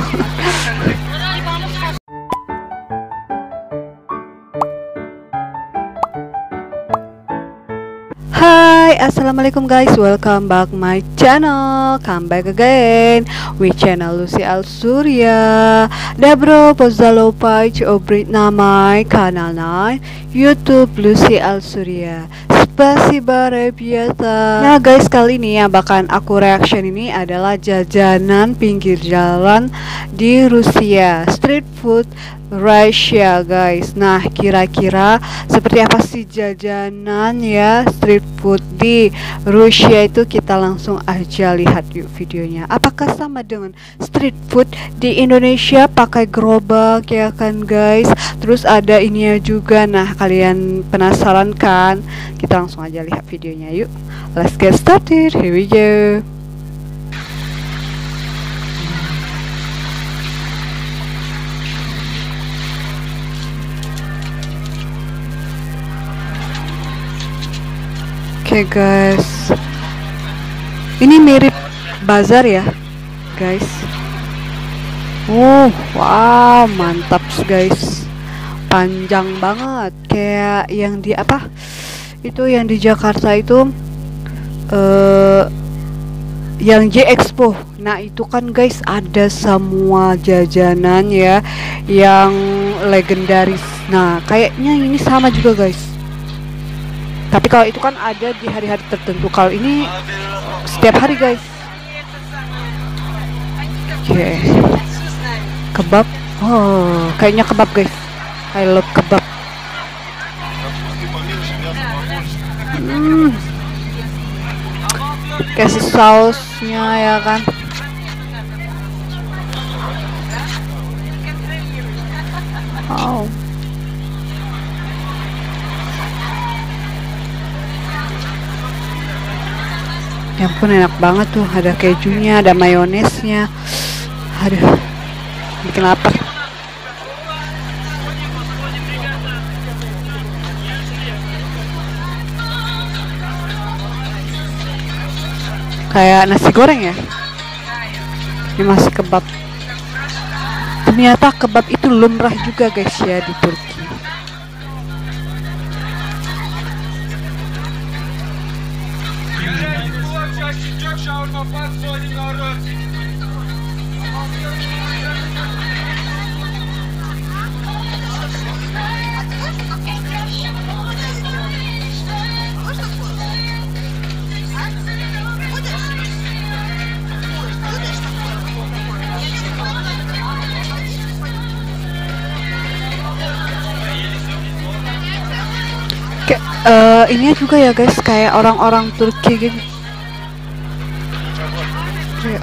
Hai assalamualaikum guys. Welcome back my channel. Come back again with channel Lucy Al Surya Dabro Pozzalo page obrit nama kanal 9 YouTube Lucy Al Surya Spasiba biasa. Nah guys kali ini yang bahkan aku reaction ini adalah jajanan pinggir jalan di Rusia. Street food Russia guys. Nah kira-kira seperti apa sih jajanan ya street food di Rusia itu? Kita langsung aja lihat yuk videonya. Apakah sama dengan street food di Indonesia? Pakai gerobak ya kan guys? Terus ada ininya juga. Nah kalian penasaran kan? Kita langsung aja lihat videonya yuk. Let's get started. Here we go Oke okay, guys. Ini mirip bazar ya Guys? Uh, wow mantap guys. Panjang banget. Kayak yang di apa? Itu yang di Jakarta itu uh, Yang J Expo. Nah itu kan guys ada semua jajanan ya Yang legendaris. Nah kayaknya ini sama juga guys tapi kalau itu kan ada di hari-hari tertentu. Kalau ini setiap hari guys. Oke. Okay. kebab. Oh kayaknya kebab guys. I love kebab. Hmm. kasih sausnya ya kan? Oh ya ampun enak banget tuh ada kejunya ada mayonesnya. Aduh bikin lapar. Kayak nasi goreng ya? Ini masih kebab. Ternyata kebab itu lumrah juga guys ya di Turki uh, ini juga ya guys kayak orang-orang Turki gitu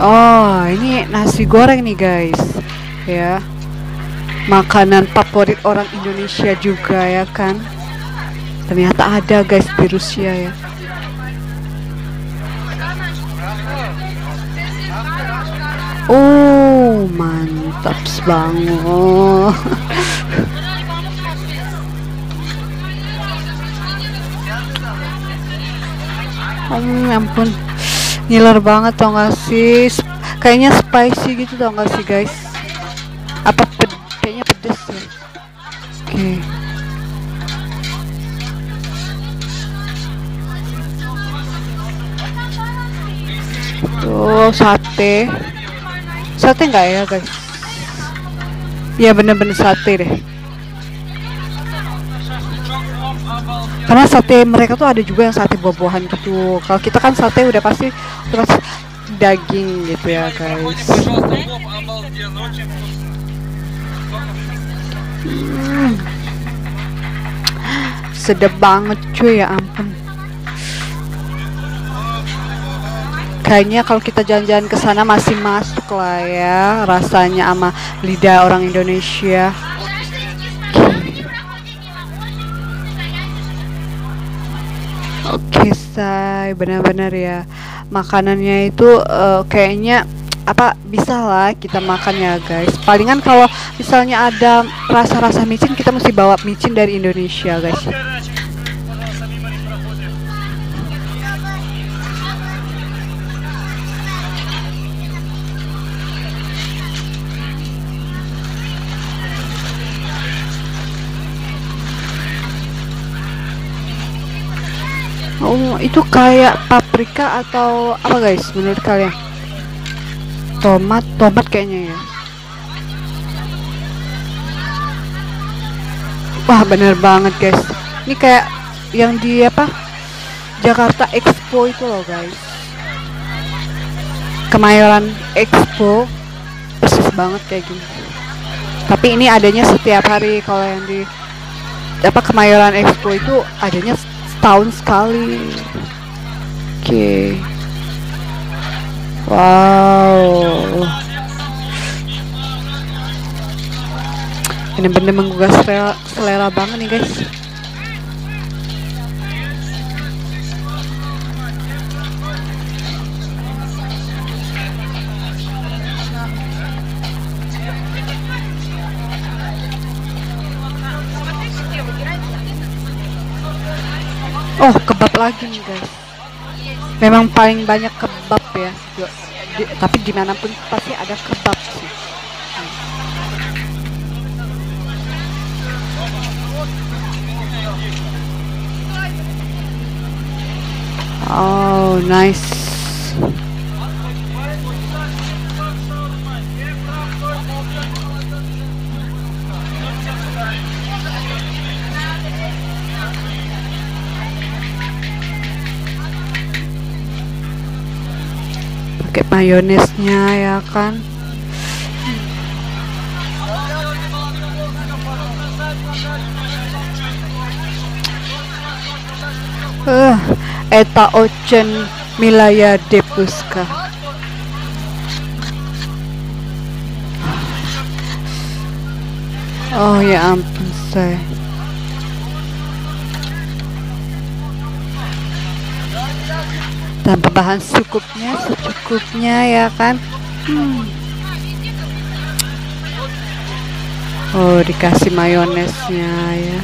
oh ini nasi goreng nih guys. Ya. Makanan favorit orang Indonesia juga ya kan? Ternyata ada guys di Rusia ya. Oh mantap banget. Oh ampun Ngiler banget tau gak sih? Kayaknya spicy gitu tau gak sih guys? Apa ped kayaknya pedes ya Oke. Okay. Tuh sate. Sate nggak ya guys? Ya bener-bener sate deh karena sate mereka tuh ada juga yang sate buah-buahan gitu. Kalau kita kan sate udah pasti terus daging gitu ya guys. Hmm. sedap banget cuy ya ampun. Kayaknya kalau kita jalan-jalan ke sana masih masuk lah ya rasanya sama lidah orang Indonesia Oke say, benar-benar ya makanannya itu uh, kayaknya apa bisa lah kita makan ya guys. Palingan kalau misalnya ada rasa-rasa micin kita mesti bawa micin dari Indonesia guys. Oh, itu kayak paprika atau apa guys menurut kalian? Tomat, tomat kayaknya ya. Wah, bener banget guys. Ini kayak yang di apa? Jakarta Expo itu loh guys. Kemayoran Expo persis banget kayak gini. Tapi ini adanya setiap hari kalau yang di apa Kemayoran Expo itu adanya setahun sekali. Oke. Okay. wow. Ini bener menggugah selera, selera banget nih guys Oh, kebab lagi nih guys. Memang paling banyak kebab ya. Di, tapi di mana pun pasti ada kebab sih. Oh, nice. Pakai mayonesnya ya kan? Uh, eta ocen milaya depuska oh ya ampun saya tanpa bahan secukupnya secukupnya ya kan hmm. oh dikasih mayonesnya ya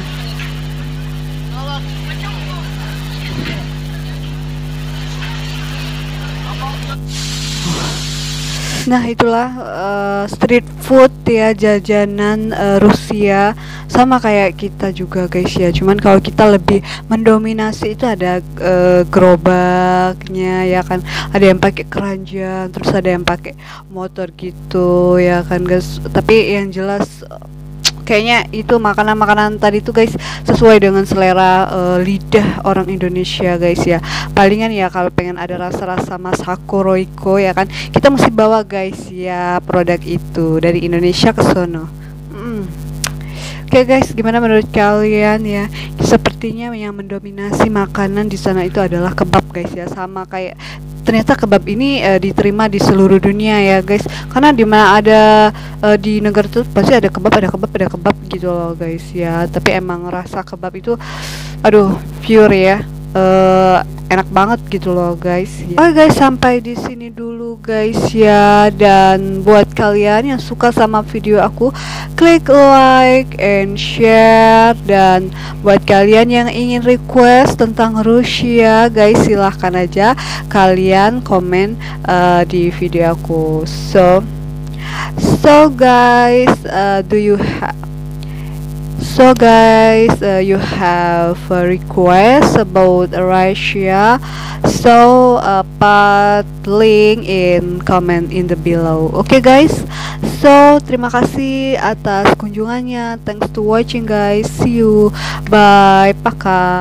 Nah itulah uh, street food ya jajanan uh, Rusia sama kayak kita juga guys ya. Cuman kalau kita lebih mendominasi itu ada uh, gerobaknya ya kan. Ada yang pakai keranjang, terus ada yang pakai motor gitu ya kan guys. Tapi yang jelas kayaknya itu makanan-makanan tadi tuh guys sesuai dengan selera uh, lidah orang Indonesia guys ya palingan ya kalau pengen ada rasa-rasa masako roiko ya kan kita mesti bawa guys ya produk itu dari Indonesia ke sono. Oke okay guys, gimana menurut kalian ya? Sepertinya yang mendominasi makanan di sana itu adalah kebab guys ya, sama kayak ternyata kebab ini uh, diterima di seluruh dunia ya guys. Karena di mana ada uh, di negara itu pasti ada kebab ada kebab ada kebab gitu loh guys ya. Tapi emang rasa kebab itu aduh pure ya. Uh, enak banget gitu loh guys. Oke guys sampai di sini dulu guys ya dan buat kalian yang suka sama video aku klik like and share dan buat kalian yang ingin request tentang Rusia guys silahkan aja kalian komen uh, di video aku. So so guys uh, do you so guys uh, you have a request about Russia so uh, put link in comment in the below. Okay, guys? So terima kasih atas kunjungannya. Thanks to watching guys. See you. Bye. Pakai